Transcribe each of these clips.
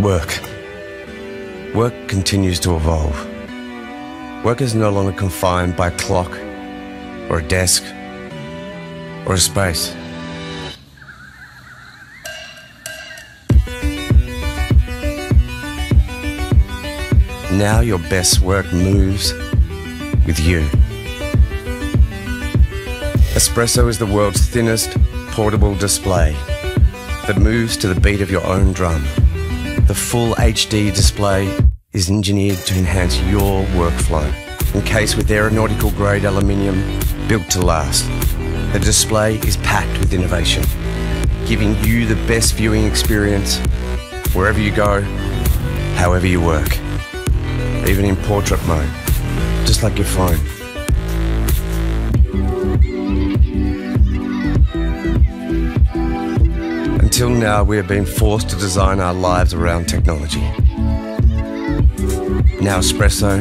Work. Work continues to evolve. Work is no longer confined by a clock, or a desk, or a space. Now your best work moves with you. Espresso is the world's thinnest portable display that moves to the beat of your own drum. The full HD display is engineered to enhance your workflow. Encased with aeronautical grade aluminium, built to last. The display is packed with innovation, giving you the best viewing experience wherever you go, however you work. Even in portrait mode, just like your phone. Until now, we have been forced to design our lives around technology. Now, Espresso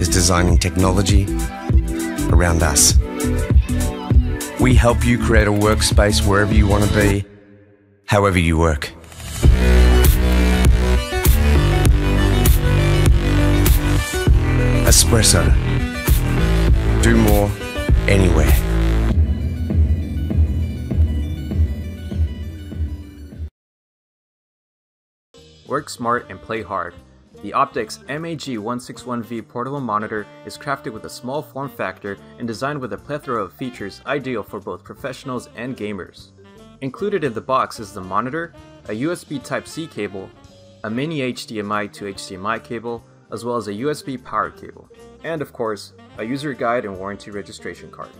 is designing technology around us. We help you create a workspace wherever you want to be, however you work. Espresso. Do more anywhere. Work smart and play hard. The Optix MAG161V portable monitor is crafted with a small form factor and designed with a plethora of features ideal for both professionals and gamers. Included in the box is the monitor, a USB Type-C cable, a mini HDMI to HDMI cable, as well as a USB power cable, and of course, a user guide and warranty registration card.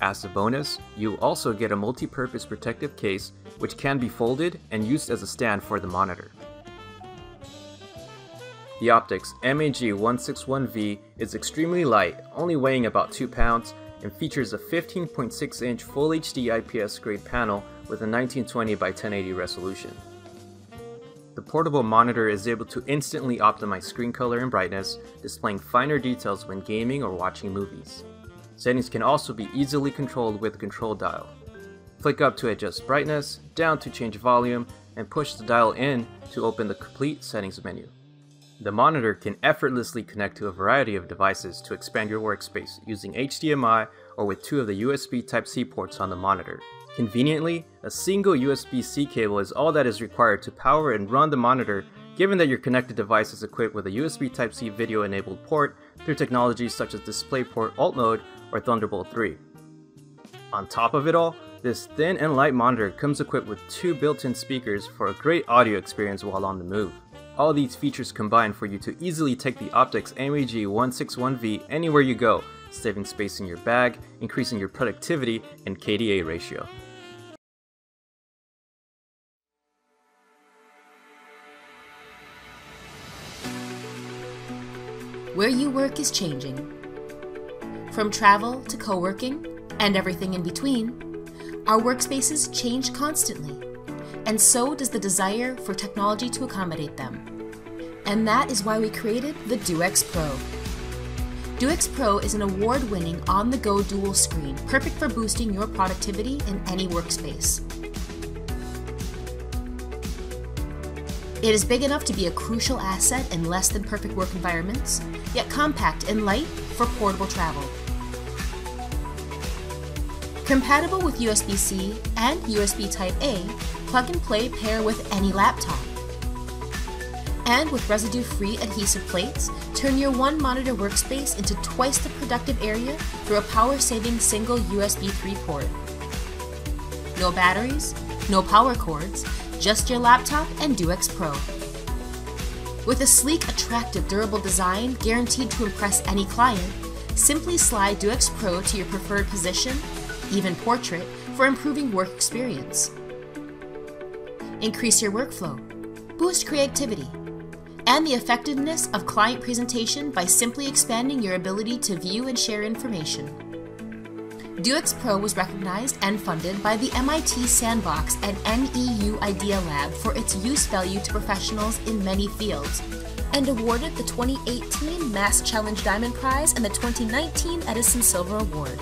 As a bonus, you also get a multi-purpose protective case which can be folded and used as a stand for the monitor. The Optix MAG161V is extremely light, only weighing about 2 pounds, and features a 15.6 inch Full HD IPS grade panel with a 1920 by 1080 resolution. The portable monitor is able to instantly optimize screen color and brightness, displaying finer details when gaming or watching movies. Settings can also be easily controlled with the control dial. Flick up to adjust brightness, down to change volume, and push the dial in to open the complete settings menu. The monitor can effortlessly connect to a variety of devices to expand your workspace using HDMI or with two of the USB Type-C ports on the monitor. Conveniently, a single USB-C cable is all that is required to power and run the monitor given that your connected device is equipped with a USB Type-C video-enabled port through technologies such as DisplayPort Alt Mode or Thunderbolt 3. On top of it all, this thin and light monitor comes equipped with two built-in speakers for a great audio experience while on the move. All these features combine for you to easily take the Optix MAG161V anywhere you go, saving space in your bag, increasing your productivity and KDA ratio. Where you work is changing. From travel to co working and everything in between, our workspaces change constantly, and so does the desire for technology to accommodate them. And that is why we created the DueX Pro. DueX Pro is an award winning on the go dual screen, perfect for boosting your productivity in any workspace. It is big enough to be a crucial asset in less than perfect work environments, yet compact and light for portable travel. Compatible with USB-C and USB Type-A, plug and play pair with any laptop. And with residue-free adhesive plates, turn your one monitor workspace into twice the productive area through a power-saving single USB 3 port. No batteries, no power cords, just your laptop and DueX Pro. With a sleek, attractive, durable design guaranteed to impress any client, simply slide DueX Pro to your preferred position, even portrait, for improving work experience. Increase your workflow, boost creativity, and the effectiveness of client presentation by simply expanding your ability to view and share information. Duex Pro was recognized and funded by the MIT Sandbox and NEU Idea Lab for its use value to professionals in many fields, and awarded the 2018 Mass Challenge Diamond Prize and the 2019 Edison Silver Award.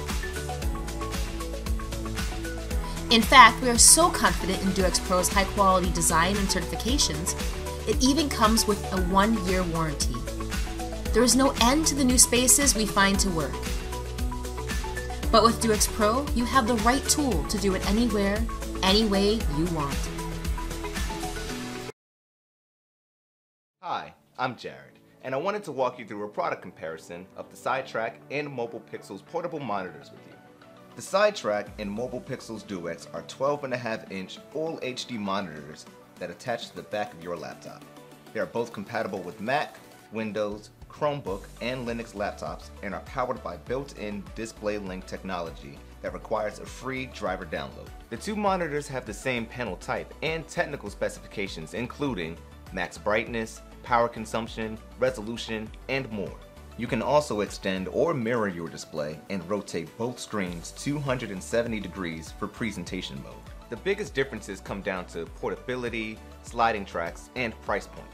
In fact, we are so confident in DueX Pro's high quality design and certifications, It even comes with a one year warranty. There is no end to the new spaces we find to work. But with DueX Pro, you have the right tool to do it anywhere, any way you want. Hi, I'm Jared, and I wanted to walk you through a product comparison of the SideTrak and Mobile Pixels portable monitors with you. The SideTrak and Mobile Pixels DueX are 12.5 inch Full HD monitors that attach to the back of your laptop. They are both compatible with Mac, Windows, Chromebook, and Linux laptops and are powered by built-in display link technology that requires a free driver download. The two monitors have the same panel type and technical specifications including max brightness, power consumption, resolution, and more. You can also extend or mirror your display and rotate both screens 270 degrees for presentation mode. The biggest differences come down to portability, sliding tracks, and price point.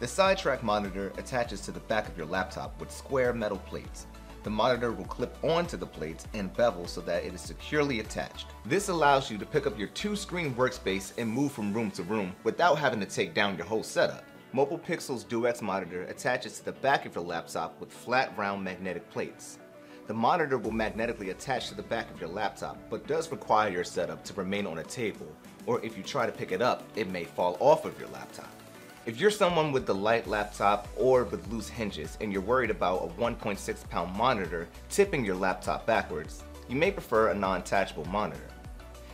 The SideTrak monitor attaches to the back of your laptop with square metal plates. The monitor will clip onto the plates and bevel so that it is securely attached. This allows you to pick up your two-screen workspace and move from room to room without having to take down your whole setup. Mobile Pixel's DueX monitor attaches to the back of your laptop with flat round magnetic plates. The monitor will magnetically attach to the back of your laptop, but does require your setup to remain on a table, or if you try to pick it up, it may fall off of your laptop. If you're someone with the light laptop or with loose hinges and you're worried about a 1.6 pound monitor tipping your laptop backwards, you may prefer a non-attachable monitor.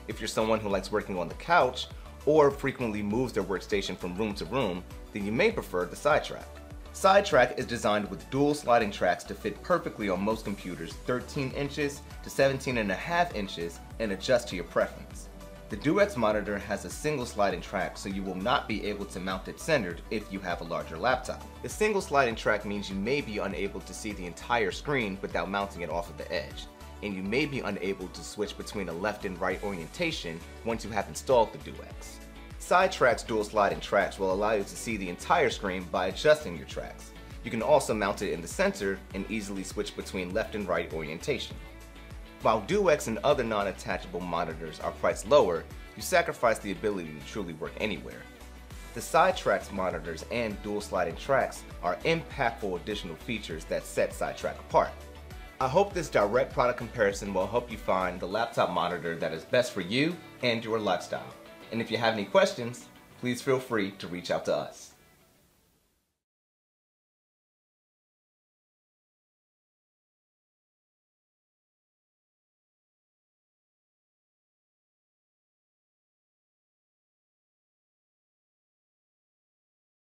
If you're someone who likes working on the couch or frequently moves their workstation from room to room, then you may prefer the SideTrak. SideTrak is designed with dual sliding tracks to fit perfectly on most computers 13 inches to 17 and a half inches and adjust to your preference. The DueX monitor has a single sliding track so you will not be able to mount it centered if you have a larger laptop. The single sliding track means you may be unable to see the entire screen without mounting it off of the edge, and you may be unable to switch between a left and right orientation once you have installed the DueX. SideTrak's dual sliding tracks will allow you to see the entire screen by adjusting your tracks. You can also mount it in the center and easily switch between left and right orientation. While DueX and other non-attachable monitors are priced lower, you sacrifice the ability to truly work anywhere. The SideTrak's monitors and dual sliding tracks are impactful additional features that set SideTrak apart. I hope this direct product comparison will help you find the laptop monitor that is best for you and your lifestyle. And if you have any questions, please feel free to reach out to us.